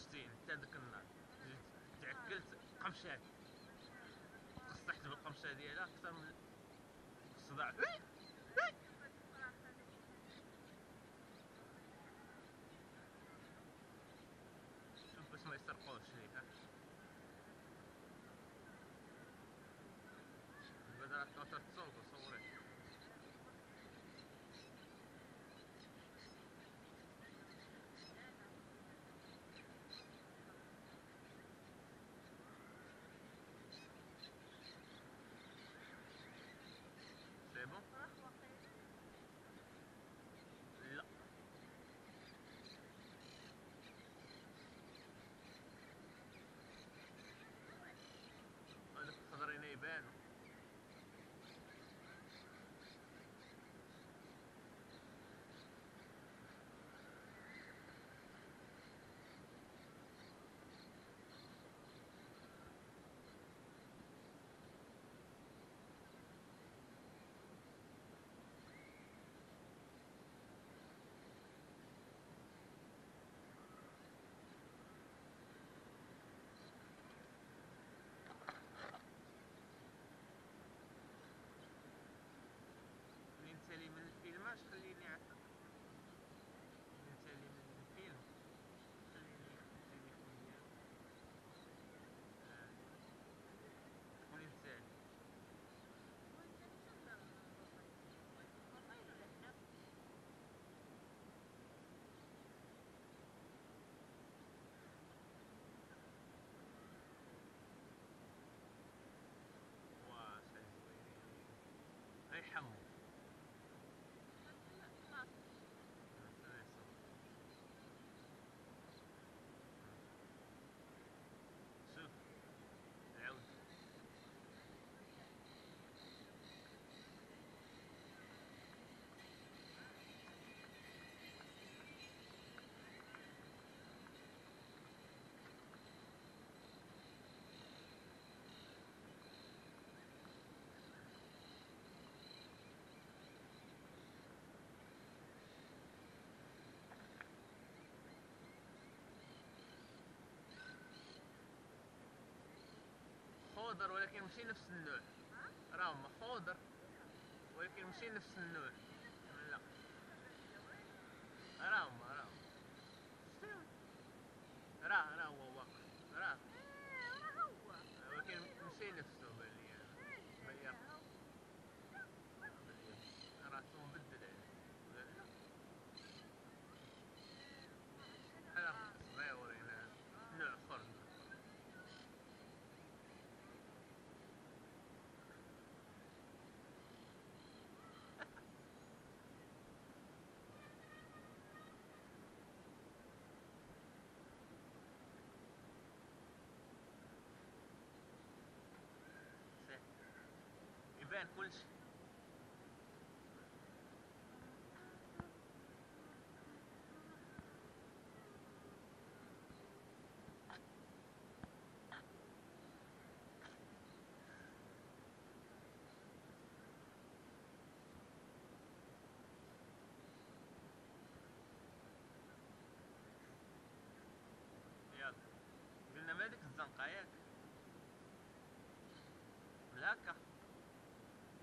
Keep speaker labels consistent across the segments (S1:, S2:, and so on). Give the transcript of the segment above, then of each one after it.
S1: شتيني حتى داك النهار. تعكلت قمشات تصحت بالقمشه ديالها أكثر من الصداع ماشي نفس النوع. راهم خضر ولكن ماشي نفس النوع لا راهم راهم شتيهم؟ راه راه هو واقع راه ولكن ماشي نفسه بان لي أنا. بان لي بان لي راسو مبدل عليه ولا لا بحال صغيورين نوع اخر سهل. يبان كلشي يلا. قلنا الزنقة ياك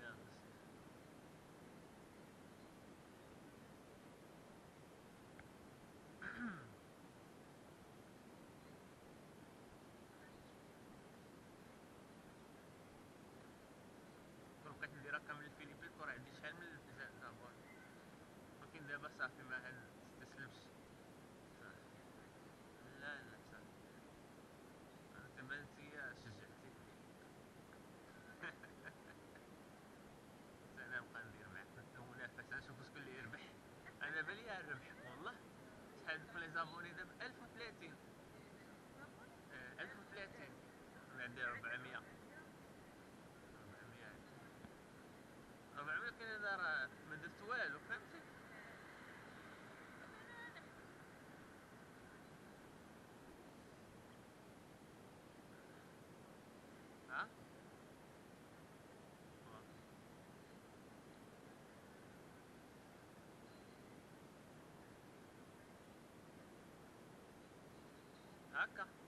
S1: يلا كون بقيت ندير هكا من الفيليبين كون عندي شحال من الفيزا زابون ولكن دابا صافي ما غنستسلمش صافي. لا لا صافي أنا دابا انتيا شجعتي أنا نبقى ندير معاك المنافسه نشوف شكون اللي يربح أنا بالي الربح والله. شحال في لي زابوني دابا 1030 آه، 1030 أنا عندي 400 400 400 كاين راه ما درت والو. Osaka.